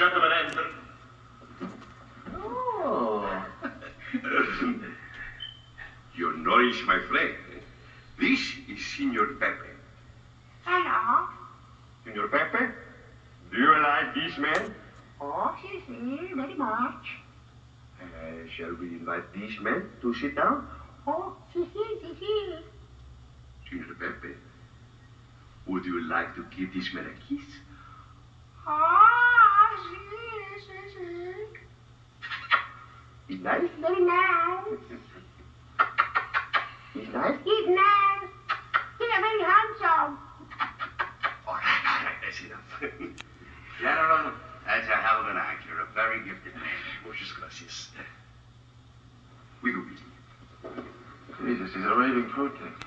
Gentlemen, enter. Oh. Your nourish, my friend. This is Senor Pepe. Hello. Senor Pepe, do you like this man? Oh, yes, yes, very much. Uh, shall we invite this man to sit down? Oh, yes, yes, yes, yes. Senor Pepe, would you like to give this man a kiss? Ah, It's nice. Very nice. It's nice. He's nice. He's very handsome. All right, all right, that's enough. General, that's a hell of an act. You're a very gifted man. Muchas gracias. We go, Billy. Jesus, he's a raving protest.